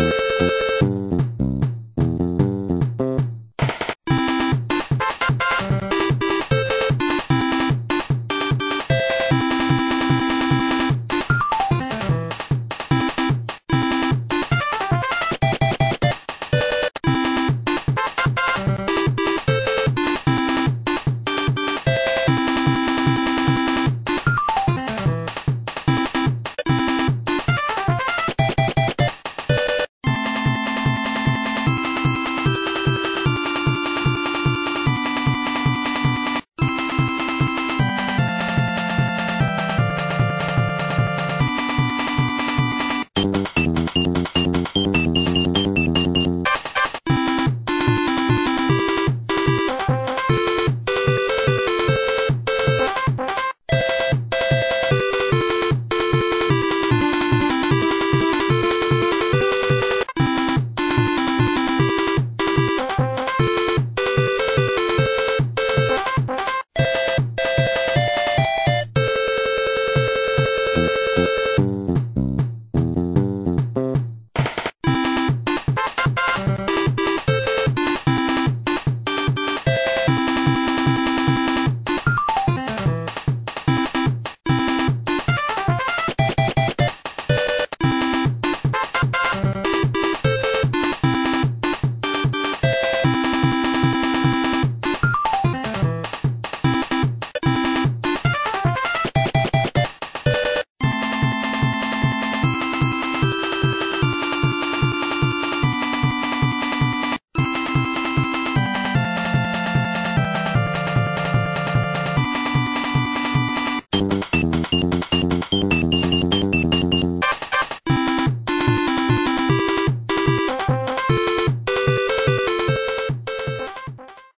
Música